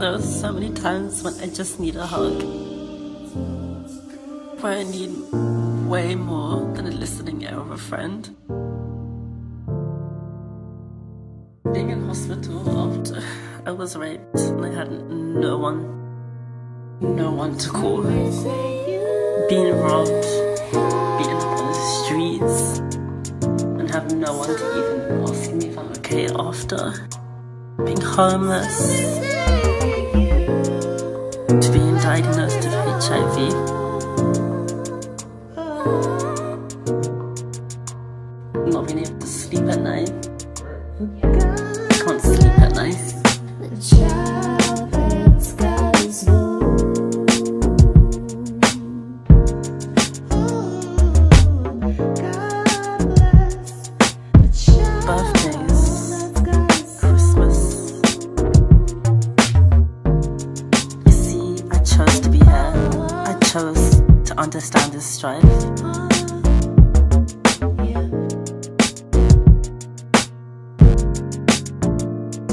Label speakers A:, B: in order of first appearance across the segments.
A: There are so many times when I just need a hug. Where I need way more than a listening ear of a friend. Being in hospital after I was raped and I had no one, no one to call. Being robbed, being up on the streets, and have no one to even ask me if I'm okay after. Being homeless, diagnosed with HIV. Not being able to sleep at night. Can't sleep at night. Understand this strife.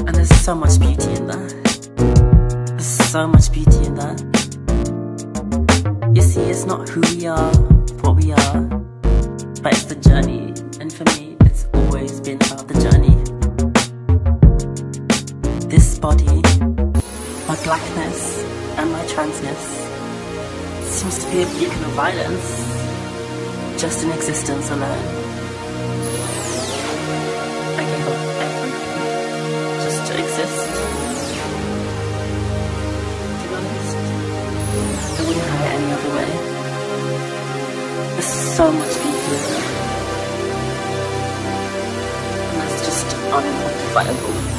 A: And there's so much beauty in that. There's so much beauty in that. You see, it's not who we are, what we are, but it's the journey. And for me, it's always been about the journey. This body, my blackness, and my transness seems to be a beacon of violence, just in existence alone. I gave up everything just to exist. To be I wouldn't have it any other way. There's so much beauty. And that's just unquantifiable.